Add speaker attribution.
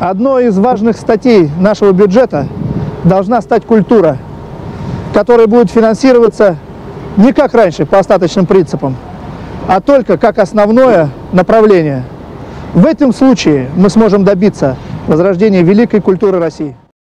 Speaker 1: Одной из важных статей нашего бюджета должна стать культура, которая будет финансироваться не как раньше по остаточным принципам, а только как основное направление. В этом случае мы сможем добиться возрождения великой культуры России.